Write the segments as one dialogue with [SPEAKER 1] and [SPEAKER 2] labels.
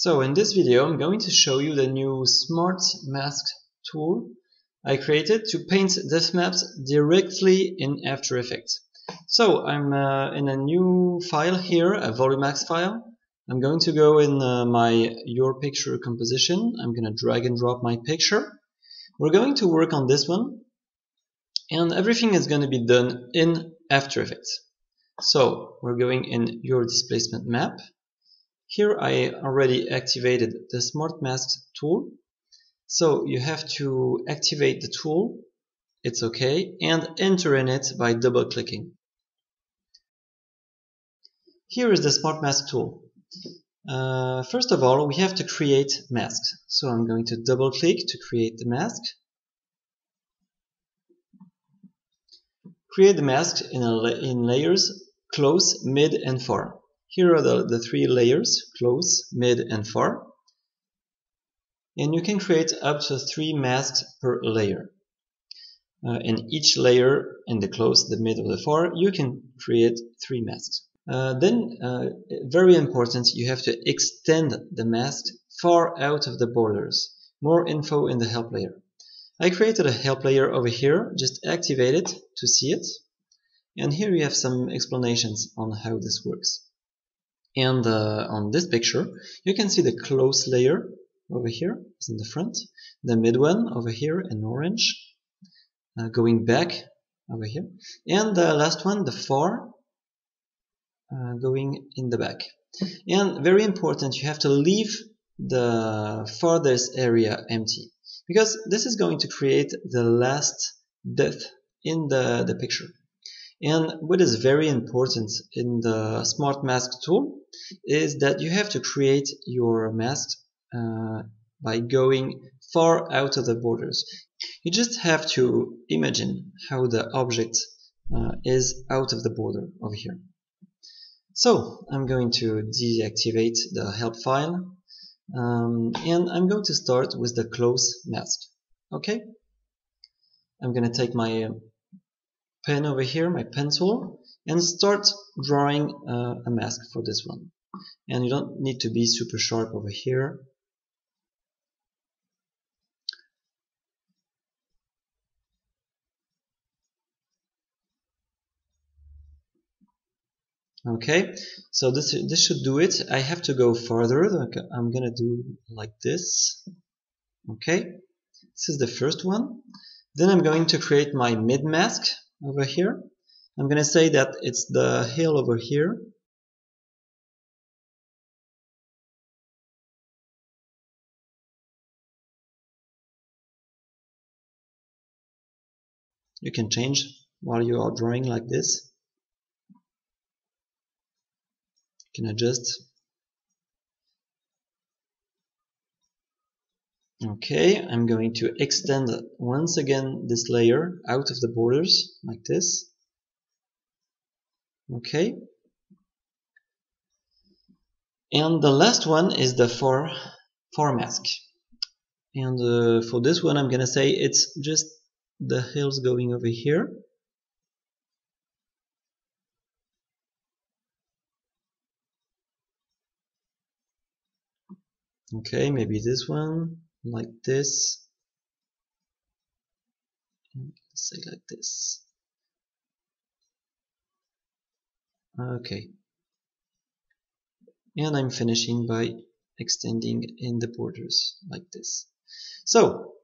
[SPEAKER 1] So in this video I'm going to show you the new Smart Mask tool I created to paint depth maps directly in After Effects. So I'm uh, in a new file here, a VoluMax file. I'm going to go in uh, my Your Picture composition. I'm going to drag and drop my picture. We're going to work on this one and everything is going to be done in After Effects. So we're going in Your Displacement Map here I already activated the Smart Mask tool. So you have to activate the tool, it's okay, and enter in it by double clicking. Here is the Smart Mask tool. Uh, first of all, we have to create masks. So I'm going to double click to create the mask. Create the mask in, a, in layers close, mid, and far. Here are the, the three layers, close, mid and far. And you can create up to three masks per layer. Uh, in each layer, in the close, the mid, or the far, you can create three masks. Uh, then, uh, very important, you have to extend the mask far out of the borders. More info in the help layer. I created a help layer over here, just activate it to see it. And here you have some explanations on how this works. And uh, on this picture, you can see the close layer over here, is in the front, the mid one over here in orange, uh, going back over here, and the last one, the far, uh, going in the back. And very important, you have to leave the farthest area empty, because this is going to create the last depth in the, the picture. And what is very important in the Smart Mask tool is that you have to create your mask uh, by going far out of the borders. You just have to imagine how the object uh, is out of the border over here. So I'm going to deactivate the help file um, and I'm going to start with the close mask. Okay? I'm going to take my pen over here, my pencil, and start drawing uh, a mask for this one. And you don't need to be super sharp over here. Okay, so this this should do it. I have to go further. I'm gonna do like this. Okay, this is the first one. Then I'm going to create my mid mask over here. I'm going to say that it's the hill over here. You can change while you are drawing like this. You can adjust. Okay, I'm going to extend once again this layer out of the borders like this. Okay. And the last one is the far, far mask. And uh, for this one I'm gonna say it's just the hills going over here. Okay, maybe this one like this say like this okay. And I'm finishing by extending in the borders like this. So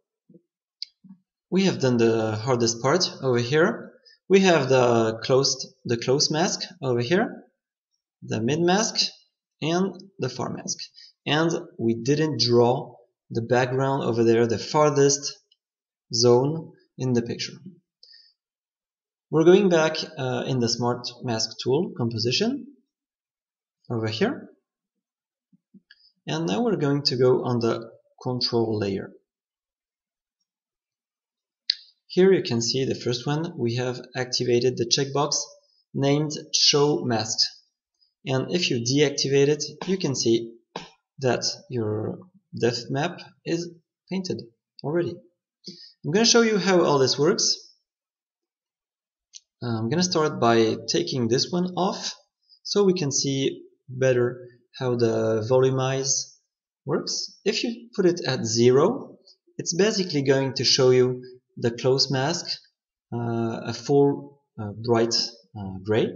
[SPEAKER 1] we have done the hardest part over here. We have the closed the close mask over here the mid mask and the far mask. And we didn't draw the background over there, the farthest zone in the picture. We're going back uh, in the Smart Mask tool composition over here. And now we're going to go on the control layer. Here you can see the first one, we have activated the checkbox named Show Mask. And if you deactivate it, you can see that your depth map is painted already. I'm going to show you how all this works. Uh, I'm to start by taking this one off so we can see better how the volumize works. If you put it at zero, it's basically going to show you the close mask, uh, a full uh, bright uh, gray,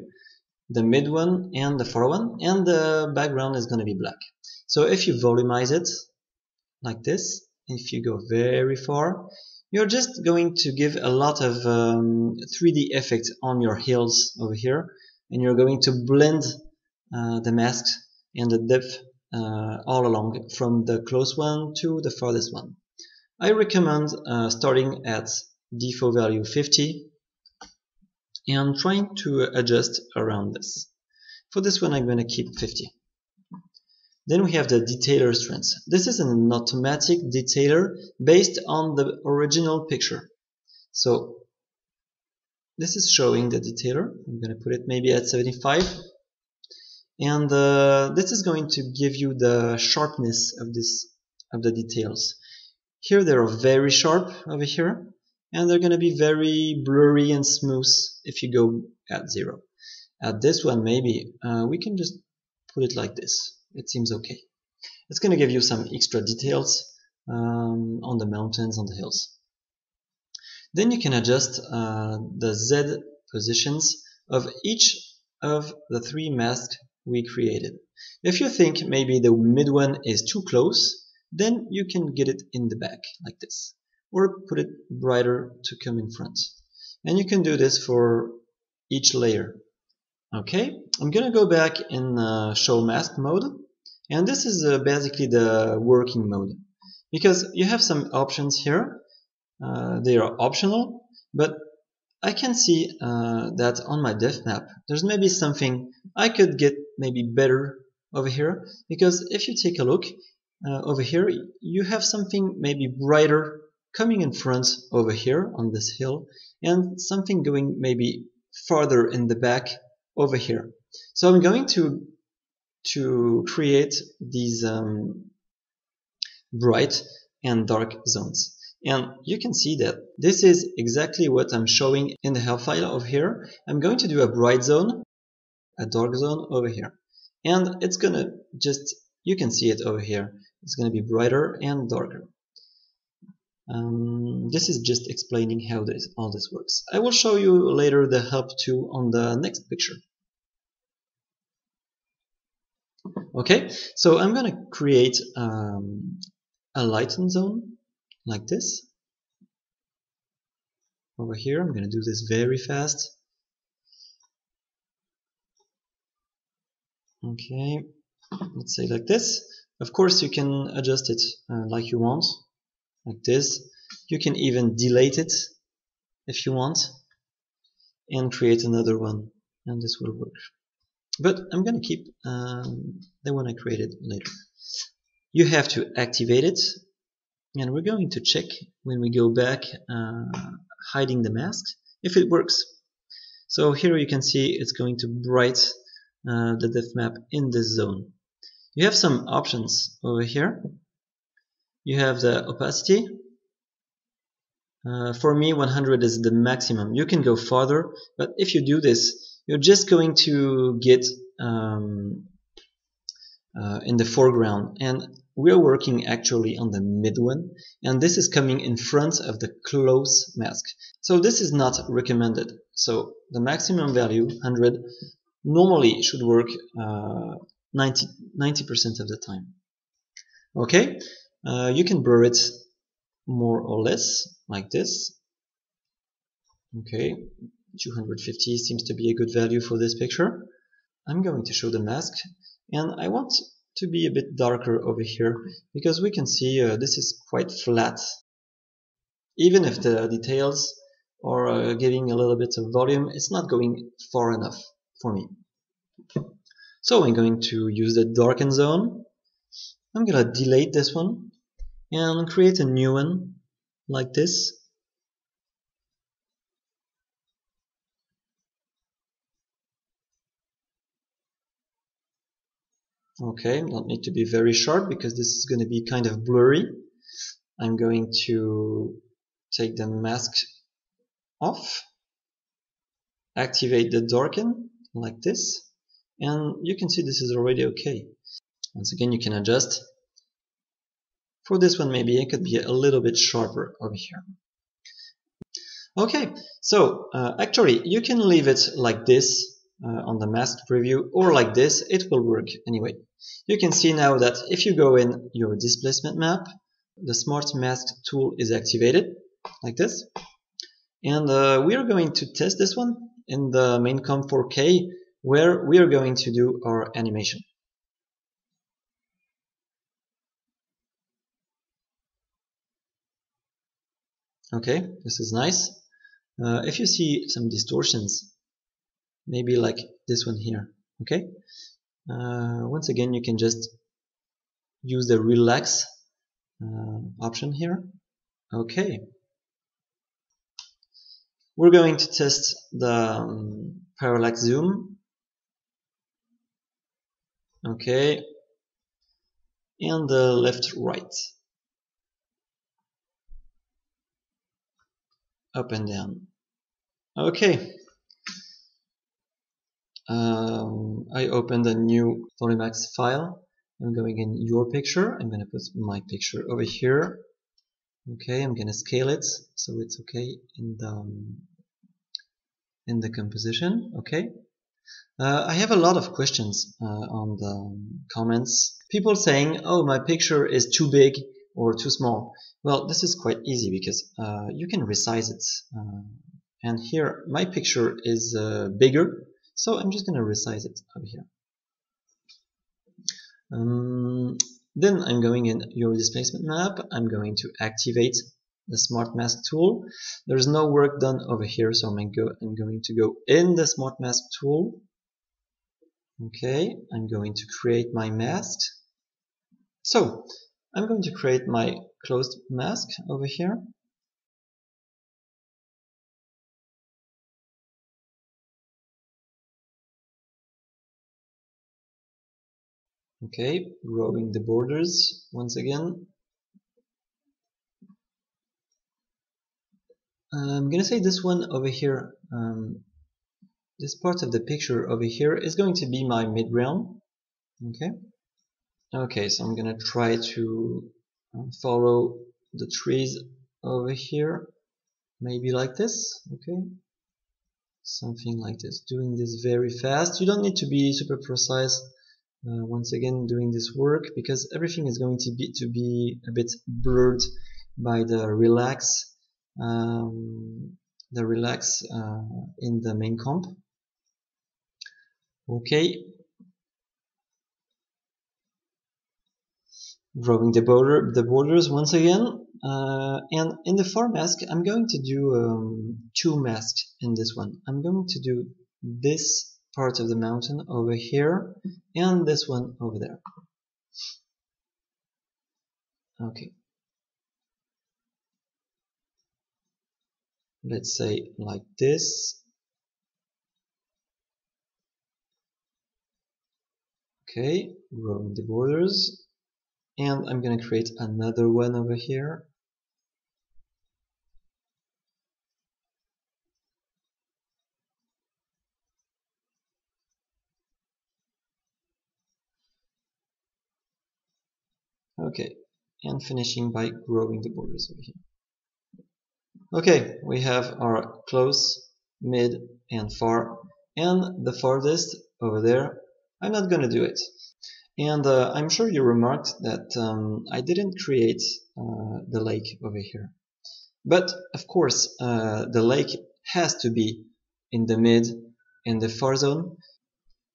[SPEAKER 1] the mid one and the far one, and the background is going to be black. So if you volumize it like this, if you go very far, you're just going to give a lot of um, 3D effect on your hills over here, and you're going to blend uh, the masks and the depth uh, all along from the close one to the farthest one. I recommend uh, starting at default value 50 and trying to adjust around this. For this one I'm going to keep 50. Then we have the detailer strength. This is an automatic detailer based on the original picture. So this is showing the detailer. I'm going to put it maybe at 75 and uh, this is going to give you the sharpness of this of the details here they are very sharp over here and they're going to be very blurry and smooth if you go at zero at this one maybe uh, we can just put it like this it seems okay it's going to give you some extra details um, on the mountains on the hills then you can adjust uh, the Z positions of each of the three masks we created. If you think maybe the mid one is too close, then you can get it in the back like this or put it brighter to come in front. And you can do this for each layer. Okay, I'm gonna go back in uh, show mask mode and this is uh, basically the working mode because you have some options here. Uh, they are optional, but I can see uh, that on my depth map there's maybe something I could get maybe better over here because if you take a look uh, over here you have something maybe brighter coming in front over here on this hill and something going maybe farther in the back over here so I'm going to to create these um, bright and dark zones and you can see that this is exactly what I'm showing in the help file over here. I'm going to do a bright zone, a dark zone over here. And it's gonna just, you can see it over here. It's gonna be brighter and darker. Um, this is just explaining how this, all this works. I will show you later the help too on the next picture. Okay, so I'm gonna create um, a lighten zone like this. Over here, I'm going to do this very fast. Okay, let's say like this. Of course, you can adjust it uh, like you want, like this. You can even delete it if you want and create another one and this will work. But I'm going to keep um, the one I created later. You have to activate it and we're going to check when we go back uh, hiding the mask if it works. So here you can see it's going to bright uh, the depth map in this zone. You have some options over here. You have the opacity. Uh, for me 100 is the maximum. You can go farther but if you do this you're just going to get um, uh, in the foreground. And we are working actually on the mid one. And this is coming in front of the close mask. So this is not recommended. So the maximum value 100 normally should work uh, 90 percent of the time. Okay? Uh, you can blur it more or less like this. Okay 250 seems to be a good value for this picture. I'm going to show the mask and I want to be a bit darker over here because we can see uh, this is quite flat. Even if the details are uh, giving a little bit of volume it's not going far enough for me. So I'm going to use the darken zone. I'm gonna delete this one and create a new one like this Okay, don't need to be very sharp because this is going to be kind of blurry. I'm going to take the mask off, activate the darken like this, and you can see this is already okay. Once again, you can adjust For this one, maybe it could be a little bit sharper over here. Okay, so uh, actually you can leave it like this uh, on the mask preview or like this, it will work anyway. You can see now that if you go in your displacement map, the Smart Mask tool is activated like this. And uh, we are going to test this one in the main comp 4K where we are going to do our animation. Okay, this is nice. Uh, if you see some distortions, maybe like this one here, okay? Uh, once again, you can just use the relax uh, option here. Okay. We're going to test the um, parallax zoom. Okay. And the left right. Up and down. Okay. Um, I opened a new VoluMax file. I'm going in your picture. I'm going to put my picture over here. Okay, I'm going to scale it so it's okay in the um, in the composition. Okay. Uh, I have a lot of questions uh, on the um, comments. People saying, "Oh, my picture is too big or too small." Well, this is quite easy because uh, you can resize it. Uh, and here, my picture is uh, bigger so I'm just going to resize it over here. Um, then I'm going in your displacement map. I'm going to activate the Smart Mask tool. There's no work done over here, so I'm, I'm going to go in the Smart Mask tool. Okay, I'm going to create my mask. So, I'm going to create my closed mask over here. Okay, growing the borders once again. I'm gonna say this one over here, um, this part of the picture over here is going to be my midground. Okay. Okay, so I'm gonna try to uh, follow the trees over here, maybe like this. Okay, something like this. Doing this very fast. You don't need to be super precise uh, once again doing this work because everything is going to be to be a bit blurred by the relax um, the relax uh, in the main comp. Okay. Drawing the border the borders once again uh, and in the far mask I'm going to do um, two masks in this one. I'm going to do this part of the mountain over here and this one over there. Okay. Let's say like this. Okay, growing the borders. And I'm to create another one over here. Okay, and finishing by growing the borders over here. Okay, we have our close, mid, and far, and the farthest over there, I'm not gonna do it. And uh, I'm sure you remarked that um, I didn't create uh, the lake over here. But of course, uh, the lake has to be in the mid, in the far zone.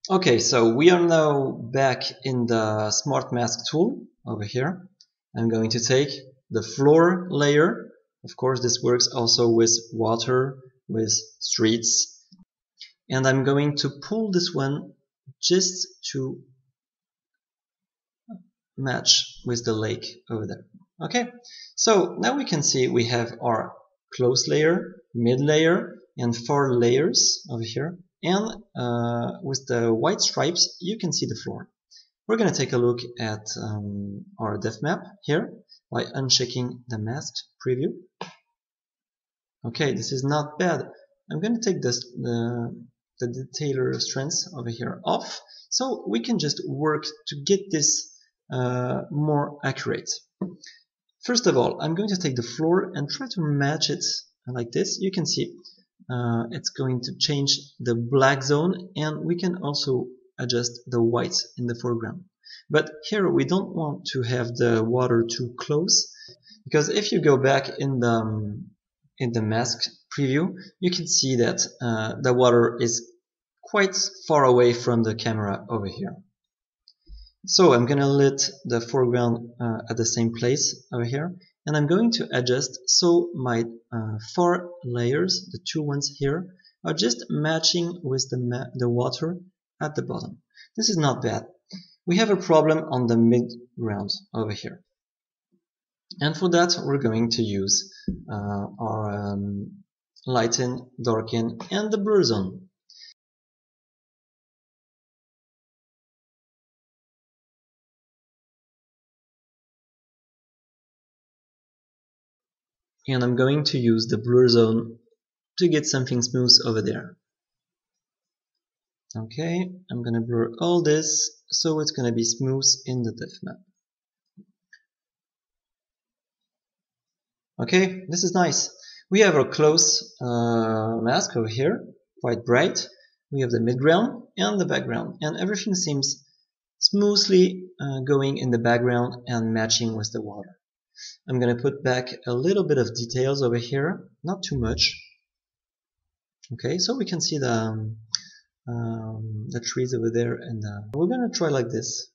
[SPEAKER 1] Okay, so we are now back in the Smart Mask tool over here. I'm going to take the floor layer. Of course, this works also with water, with streets. And I'm going to pull this one just to match with the lake over there. Okay, so now we can see we have our close layer, mid layer, and four layers over here. And uh, with the white stripes, you can see the floor. We're going to take a look at um, our depth map here by unchecking the mask preview. Okay, this is not bad. I'm going to take this, the, the detailer strength over here off so we can just work to get this uh, more accurate. First of all, I'm going to take the floor and try to match it like this. You can see uh, it's going to change the black zone and we can also adjust the white in the foreground. But here we don't want to have the water too close because if you go back in the um, in the mask preview, you can see that uh, the water is quite far away from the camera over here. So I'm gonna let the foreground uh, at the same place over here and I'm going to adjust so my uh, four layers, the two ones here, are just matching with the, the water at the bottom. This is not bad. We have a problem on the mid ground over here. And for that we're going to use uh, our um, lighten, darken and the blur zone. and I'm going to use the blur zone to get something smooth over there. Okay, I'm gonna blur all this so it's gonna be smooth in the depth map. Okay, this is nice. We have our close uh, mask over here, quite bright. We have the midground and the background, and everything seems smoothly uh, going in the background and matching with the water. I'm to put back a little bit of details over here, not too much. Okay, so we can see the, um, um, the trees over there and uh, we're to try like this.